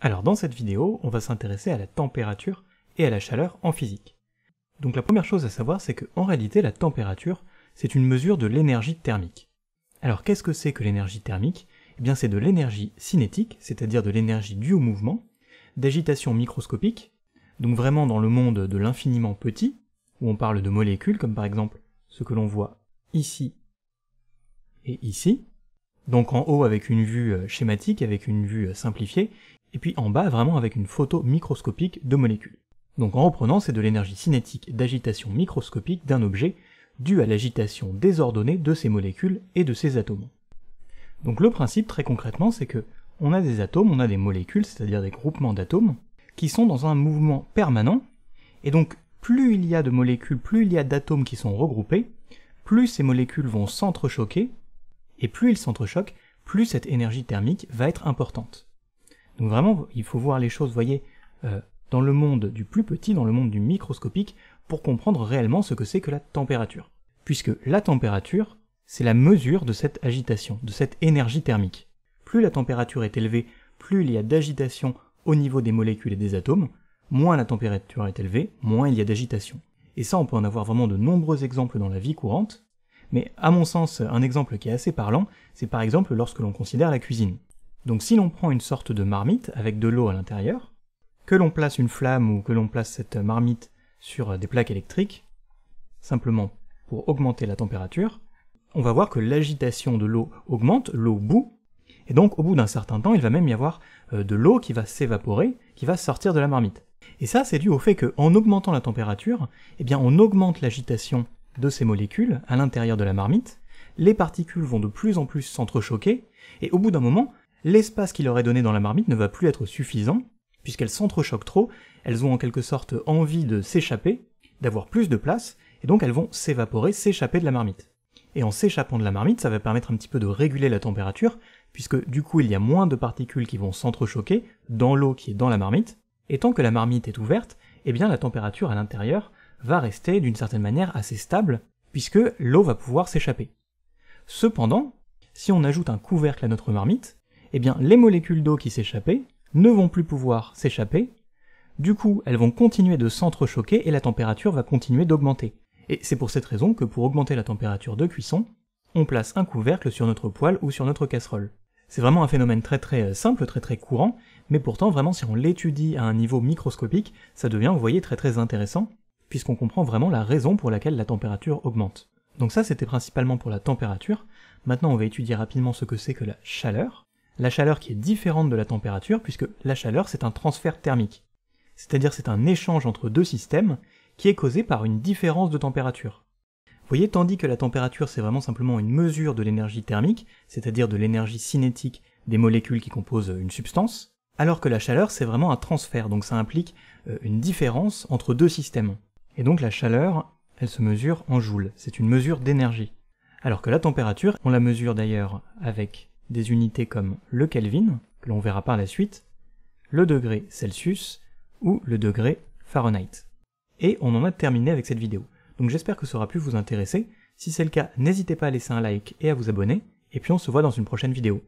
Alors dans cette vidéo, on va s'intéresser à la température et à la chaleur en physique. Donc la première chose à savoir, c'est qu'en réalité, la température, c'est une mesure de l'énergie thermique. Alors qu'est-ce que c'est que l'énergie thermique? Eh bien c'est de l'énergie cinétique, c'est-à-dire de l'énergie due au mouvement, d'agitation microscopique, donc vraiment dans le monde de l'infiniment petit, où on parle de molécules, comme par exemple ce que l'on voit ici et ici, donc en haut avec une vue euh, schématique, avec une vue euh, simplifiée, et puis en bas vraiment avec une photo microscopique de molécules. Donc en reprenant, c'est de l'énergie cinétique d'agitation microscopique d'un objet due à l'agitation désordonnée de ces molécules et de ces atomes. Donc le principe très concrètement, c'est que on a des atomes, on a des molécules, c'est-à-dire des groupements d'atomes, qui sont dans un mouvement permanent, et donc plus il y a de molécules, plus il y a d'atomes qui sont regroupés, plus ces molécules vont s'entrechoquer, et plus ils s'entrechoquent, plus cette énergie thermique va être importante. Donc vraiment, il faut voir les choses, voyez, euh, dans le monde du plus petit, dans le monde du microscopique, pour comprendre réellement ce que c'est que la température. Puisque la température, c'est la mesure de cette agitation, de cette énergie thermique. Plus la température est élevée, plus il y a d'agitation au niveau des molécules et des atomes, moins la température est élevée, moins il y a d'agitation. Et ça, on peut en avoir vraiment de nombreux exemples dans la vie courante, mais à mon sens, un exemple qui est assez parlant, c'est par exemple lorsque l'on considère la cuisine. Donc si l'on prend une sorte de marmite avec de l'eau à l'intérieur, que l'on place une flamme ou que l'on place cette marmite sur des plaques électriques, simplement pour augmenter la température, on va voir que l'agitation de l'eau augmente, l'eau bout, et donc au bout d'un certain temps, il va même y avoir euh, de l'eau qui va s'évaporer, qui va sortir de la marmite. Et ça, c'est dû au fait qu'en augmentant la température, eh bien on augmente l'agitation de ces molécules à l'intérieur de la marmite, les particules vont de plus en plus s'entrechoquer, et au bout d'un moment, l'espace qui leur est donné dans la marmite ne va plus être suffisant, puisqu'elles s'entrechoquent trop, elles ont en quelque sorte envie de s'échapper, d'avoir plus de place, et donc elles vont s'évaporer, s'échapper de la marmite. Et en s'échappant de la marmite, ça va permettre un petit peu de réguler la température, puisque du coup il y a moins de particules qui vont s'entrechoquer dans l'eau qui est dans la marmite, et tant que la marmite est ouverte, eh bien la température à l'intérieur va rester d'une certaine manière assez stable, puisque l'eau va pouvoir s'échapper. Cependant, si on ajoute un couvercle à notre marmite, eh bien les molécules d'eau qui s'échappaient ne vont plus pouvoir s'échapper, du coup elles vont continuer de s'entrechoquer et la température va continuer d'augmenter. Et c'est pour cette raison que pour augmenter la température de cuisson, on place un couvercle sur notre poêle ou sur notre casserole. C'est vraiment un phénomène très très euh, simple, très très courant, mais pourtant vraiment si on l'étudie à un niveau microscopique, ça devient, vous voyez, très très intéressant, puisqu'on comprend vraiment la raison pour laquelle la température augmente. Donc ça c'était principalement pour la température, maintenant on va étudier rapidement ce que c'est que la chaleur, la chaleur qui est différente de la température, puisque la chaleur c'est un transfert thermique, c'est-à-dire c'est un échange entre deux systèmes qui est causé par une différence de température. Vous voyez, tandis que la température c'est vraiment simplement une mesure de l'énergie thermique, c'est-à-dire de l'énergie cinétique des molécules qui composent une substance, alors que la chaleur c'est vraiment un transfert, donc ça implique euh, une différence entre deux systèmes. Et donc la chaleur, elle se mesure en joules, c'est une mesure d'énergie. Alors que la température, on la mesure d'ailleurs avec des unités comme le Kelvin, que l'on verra par la suite, le degré Celsius ou le degré Fahrenheit. Et on en a terminé avec cette vidéo. Donc j'espère que ça aura pu vous intéresser. Si c'est le cas, n'hésitez pas à laisser un like et à vous abonner, et puis on se voit dans une prochaine vidéo.